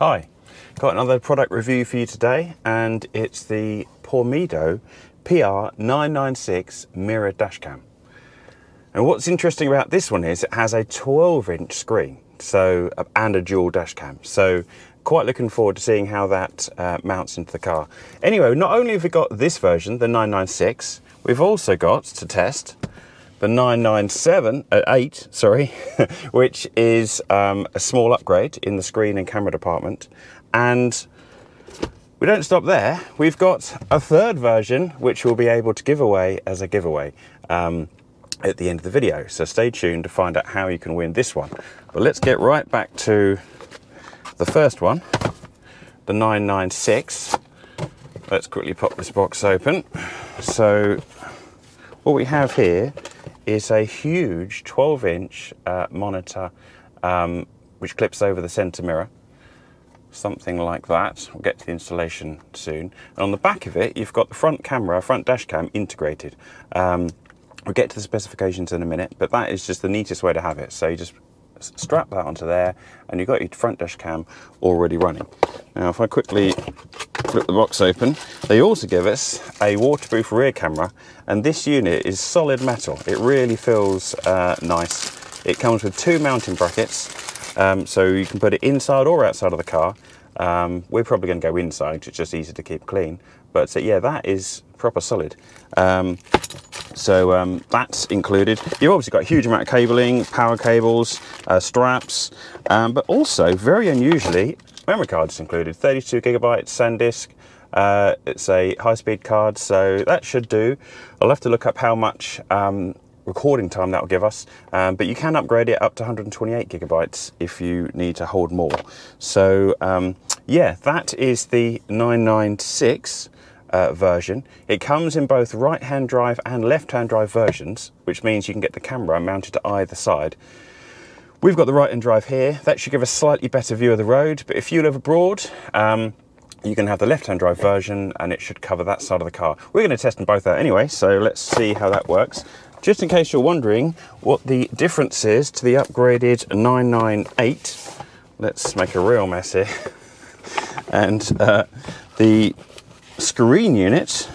Hi, got another product review for you today and it's the Pormido PR996 mirror dashcam. And what's interesting about this one is it has a 12 inch screen so and a dual dashcam. So quite looking forward to seeing how that uh, mounts into the car. Anyway, not only have we got this version, the 996, we've also got to test the 997, uh, 8, sorry, which is um, a small upgrade in the screen and camera department. And we don't stop there. We've got a third version, which we'll be able to give away as a giveaway um, at the end of the video. So stay tuned to find out how you can win this one. But let's get right back to the first one, the 996. Let's quickly pop this box open. So what we have here is a huge 12 inch uh, monitor um, which clips over the center mirror something like that. We'll get to the installation soon. And on the back of it, you've got the front camera, front dash cam integrated. Um, we'll get to the specifications in a minute, but that is just the neatest way to have it. So you just strap that onto there and you've got your front dash cam already running. Now if I quickly flip the box open, they also give us a waterproof rear camera and this unit is solid metal. It really feels uh, nice. It comes with two mounting brackets um, so you can put it inside or outside of the car. Um, we're probably going to go inside, it's just easier to keep clean. But uh, yeah, that is proper solid. Um, so um, that's included. You've obviously got a huge amount of cabling, power cables, uh, straps, um, but also very unusually, memory cards included. 32 gigabytes SanDisk. Uh, it's a high-speed card, so that should do. I'll have to look up how much um, recording time that will give us, um, but you can upgrade it up to 128 gigabytes if you need to hold more. So um, yeah, that is the 996 uh, version. It comes in both right-hand drive and left-hand drive versions, which means you can get the camera mounted to either side. We've got the right-hand drive here. That should give a slightly better view of the road, but if you live abroad, um, you can have the left-hand drive version and it should cover that side of the car. We're going to test them both out anyway, so let's see how that works. Just in case you're wondering what the difference is to the upgraded 998, let's make a real mess here. and uh, the screen unit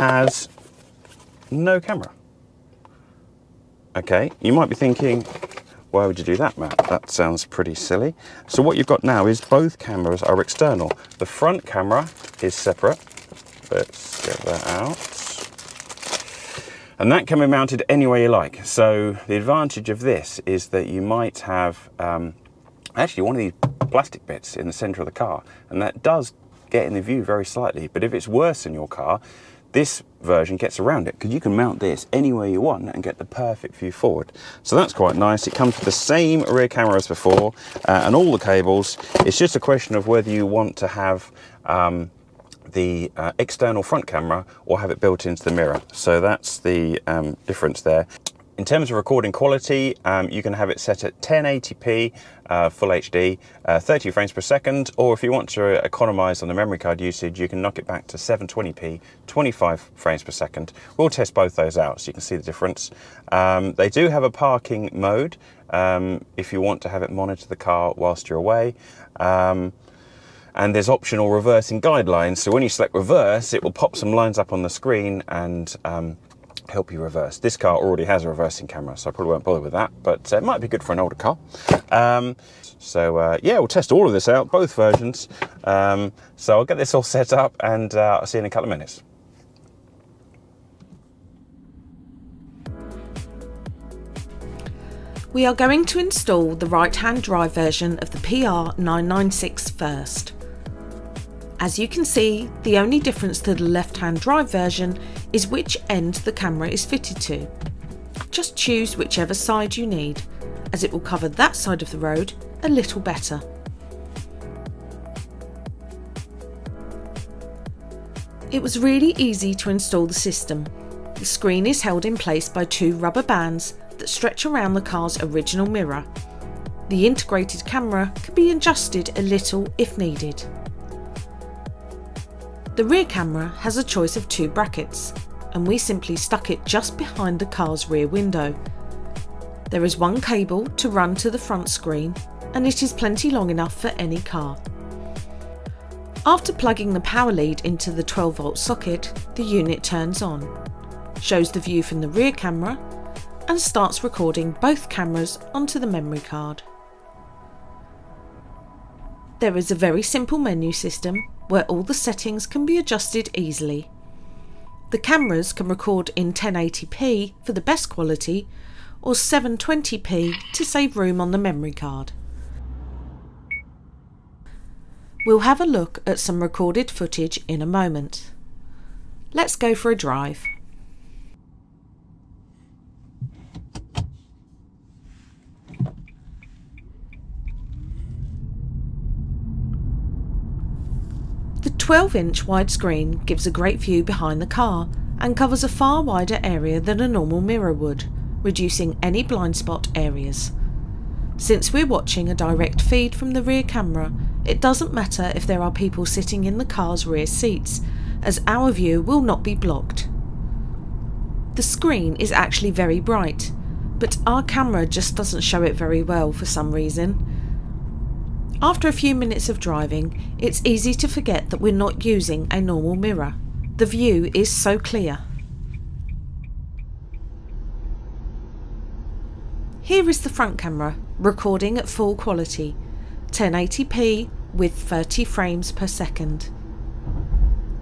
has no camera. Okay, you might be thinking, why would you do that, Matt? That sounds pretty silly. So what you've got now is both cameras are external. The front camera is separate. Let's get that out. And that can be mounted any way you like. So the advantage of this is that you might have um, actually one of these plastic bits in the center of the car, and that does get in the view very slightly. But if it's worse in your car, this version gets around it because you can mount this anywhere you want and get the perfect view forward. So that's quite nice. It comes with the same rear camera as before uh, and all the cables. It's just a question of whether you want to have um, the uh, external front camera or have it built into the mirror. So that's the um, difference there. In terms of recording quality, um, you can have it set at 1080p, uh, full HD, uh, 30 frames per second, or if you want to economize on the memory card usage, you can knock it back to 720p, 25 frames per second. We'll test both those out so you can see the difference. Um, they do have a parking mode um, if you want to have it monitor the car whilst you're away. Um, and there's optional reversing guidelines. So when you select reverse, it will pop some lines up on the screen and um, help you reverse. This car already has a reversing camera, so I probably won't bother with that, but uh, it might be good for an older car. Um, so uh, yeah, we'll test all of this out, both versions. Um, so I'll get this all set up and uh, I'll see you in a couple of minutes. We are going to install the right-hand drive version of the PR996 first. As you can see, the only difference to the left-hand drive version is which end the camera is fitted to. Just choose whichever side you need, as it will cover that side of the road a little better. It was really easy to install the system. The screen is held in place by two rubber bands that stretch around the car's original mirror. The integrated camera can be adjusted a little if needed. The rear camera has a choice of two brackets, and we simply stuck it just behind the car's rear window. There is one cable to run to the front screen and it is plenty long enough for any car. After plugging the power lead into the 12 volt socket, the unit turns on, shows the view from the rear camera and starts recording both cameras onto the memory card. There is a very simple menu system where all the settings can be adjusted easily. The cameras can record in 1080p for the best quality or 720p to save room on the memory card. We'll have a look at some recorded footage in a moment. Let's go for a drive. 12 inch widescreen gives a great view behind the car and covers a far wider area than a normal mirror would, reducing any blind spot areas. Since we're watching a direct feed from the rear camera, it doesn't matter if there are people sitting in the car's rear seats, as our view will not be blocked. The screen is actually very bright, but our camera just doesn't show it very well for some reason. After a few minutes of driving, it's easy to forget that we're not using a normal mirror. The view is so clear. Here is the front camera, recording at full quality, 1080p with 30 frames per second.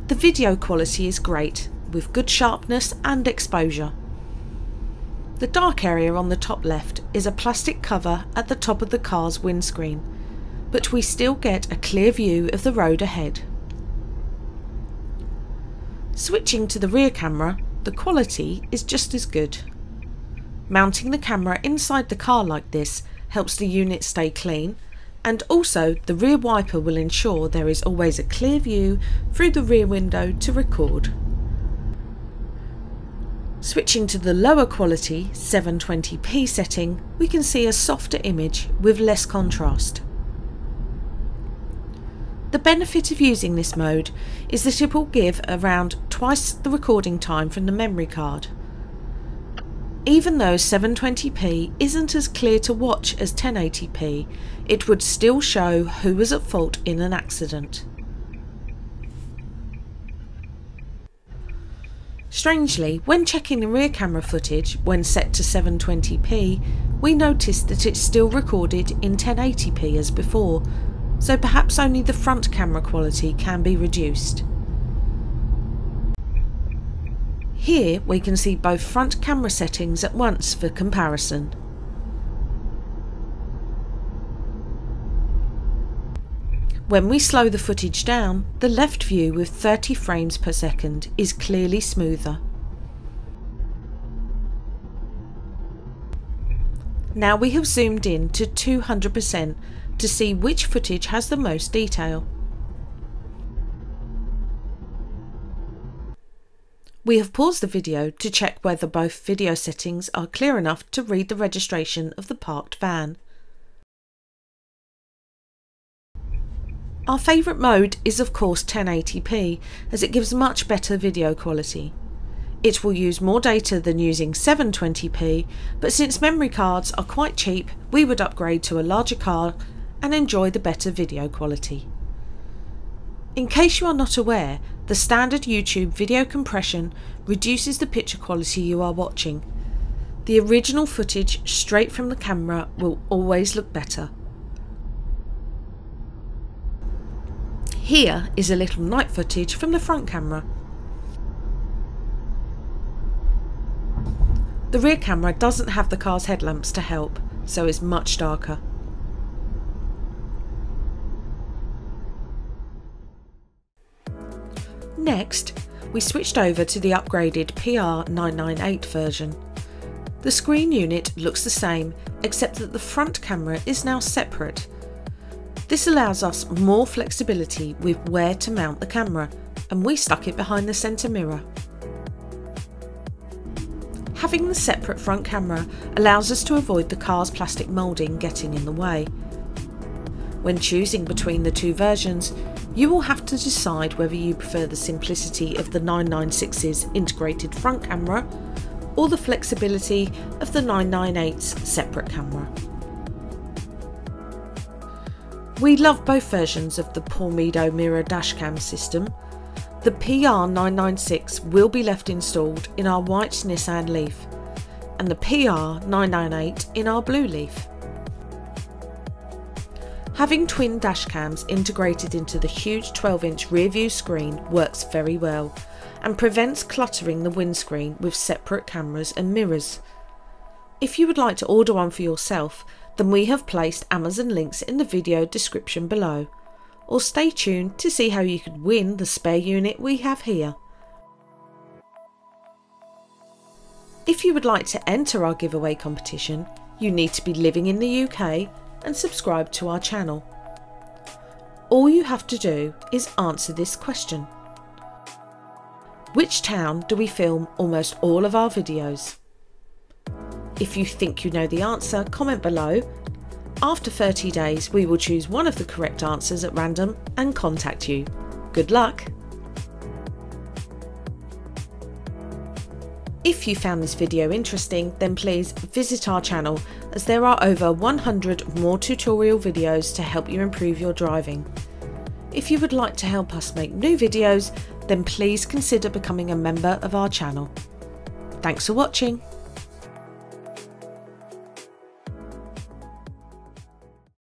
The video quality is great, with good sharpness and exposure. The dark area on the top left is a plastic cover at the top of the car's windscreen, but we still get a clear view of the road ahead. Switching to the rear camera, the quality is just as good. Mounting the camera inside the car like this helps the unit stay clean and also the rear wiper will ensure there is always a clear view through the rear window to record. Switching to the lower quality 720p setting we can see a softer image with less contrast. The benefit of using this mode is that it will give around twice the recording time from the memory card even though 720p isn't as clear to watch as 1080p, it would still show who was at fault in an accident. Strangely, when checking the rear camera footage when set to 720p, we noticed that it's still recorded in 1080p as before, so perhaps only the front camera quality can be reduced. Here we can see both front camera settings at once for comparison. When we slow the footage down, the left view with 30 frames per second is clearly smoother. Now we have zoomed in to 200% to see which footage has the most detail. We have paused the video to check whether both video settings are clear enough to read the registration of the parked van. Our favourite mode is of course 1080p as it gives much better video quality. It will use more data than using 720p, but since memory cards are quite cheap, we would upgrade to a larger card and enjoy the better video quality. In case you are not aware, the standard YouTube video compression reduces the picture quality you are watching. The original footage straight from the camera will always look better. Here is a little night footage from the front camera. The rear camera doesn't have the car's headlamps to help, so it's much darker. Next, we switched over to the upgraded PR998 version. The screen unit looks the same, except that the front camera is now separate. This allows us more flexibility with where to mount the camera, and we stuck it behind the centre mirror. Having the separate front camera allows us to avoid the car's plastic moulding getting in the way. When choosing between the two versions, you will have to decide whether you prefer the simplicity of the 996's integrated front camera or the flexibility of the 998's separate camera. We love both versions of the Pormido dashcam system. The PR996 will be left installed in our white Nissan Leaf and the PR998 in our blue Leaf. Having twin dashcams integrated into the huge 12 inch rear view screen works very well and prevents cluttering the windscreen with separate cameras and mirrors. If you would like to order one for yourself, then we have placed Amazon links in the video description below, or stay tuned to see how you could win the spare unit we have here. If you would like to enter our giveaway competition, you need to be living in the UK and subscribe to our channel. All you have to do is answer this question. Which town do we film almost all of our videos? If you think you know the answer, comment below. After 30 days, we will choose one of the correct answers at random and contact you. Good luck! If you found this video interesting, then please visit our channel as there are over 100 more tutorial videos to help you improve your driving. If you would like to help us make new videos, then please consider becoming a member of our channel. Thanks for watching.